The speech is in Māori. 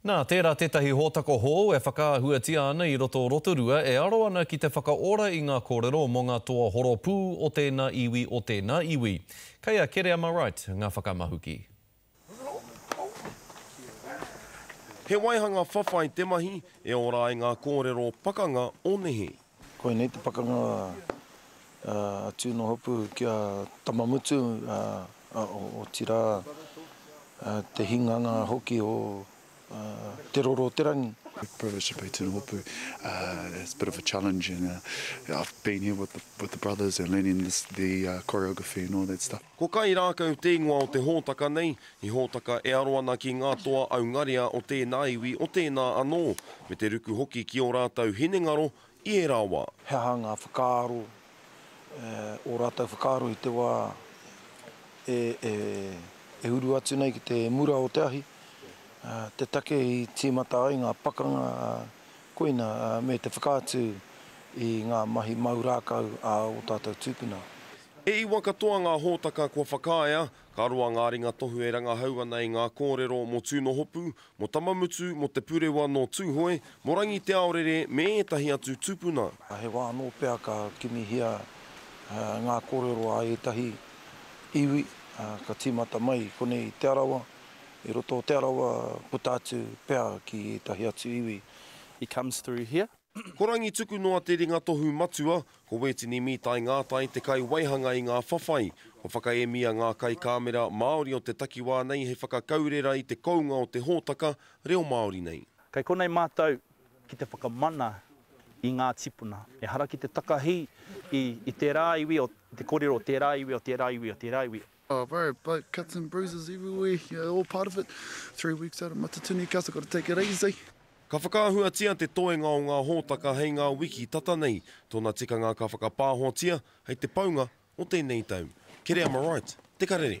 Nā, tērā tētahi hōtaka hou e whakaahuatia ana i roto o Rotorua e aro ana ki te whakaora i ngā kōrero mō ngā toa horopū o tēnā iwi, o tēnā iwi. Kei a Kereama Wright ngā whakamahuki. He waihanga whawhai te mahi e ora ai ngā kōrero pakanga o nehe. Koinei te pakanga a Tūnohopu ki a Tamamutu, otirā te hinganga hoki o Te Roro-o-te-rangi. Privilege to play Tūnohopu, it's a bit of a challenge and I've been here with the brothers and learning the choreography and all that stuff. Ko Kairākau te ingoa o te hōtaka nei, he hōtaka e aro ana ki ngā toa aungarea o tēnā iwi, o tēnā anō, me te ruku hoki ki ō rātou hinengaro i ērā wā. He aha ngā whakaaro, ō rātou whakaaro i te wā e uru atu nei ki te mura o te ahi, te take i tīmata ai ngā pakanga, koina, me te whakaatu i ngā mahi mau rākau a ō tātou tūpuna. E iwa katoa ngā hōtaka kua whakaaea, ka roa ngā ringatohu e rangahau ana i ngā kōrero mō Tūnohopu, mō Tamamutu, mō Te Purewa nō Tūhoe, mō Rangiteaorere me ētahi atu tūpuna. He wā anō pea ka kimihia ngā kōrero a ētahi iwi ka tīmata mai i konei i Te Arawa, i roto o Te Arawa, puta atu pea ki ētahi atu iwi. He comes through here. Ko Rangituku noa te ringatohu matua, ko Wētini Mītai Ngātai te kaiwaihanga i ngā whawhai. Kua whakaemia ngā kaikāmera Māori o te takiwā nei hei whakakaurera i te kounga o te hōtaka reo Māori nei. Kei konei mātou ki te whakamana i ngā tīpuna. Ehara ki te takahī i tērā iwi o te kōrero o tērā iwi, o tērā iwi, o tērā iwi. Oh bro, boat cuts and bruises everywhere, you're all part of it. Three weeks out of Matatini Castle, got to take it easy. Ka whakaahuatia te toenga o ngā hōtaka hei ngā wiki tata nei, tōna tikanga ka whakapāhotia hei te paunga o tēnei tau. Kereama Wright, Te Karere.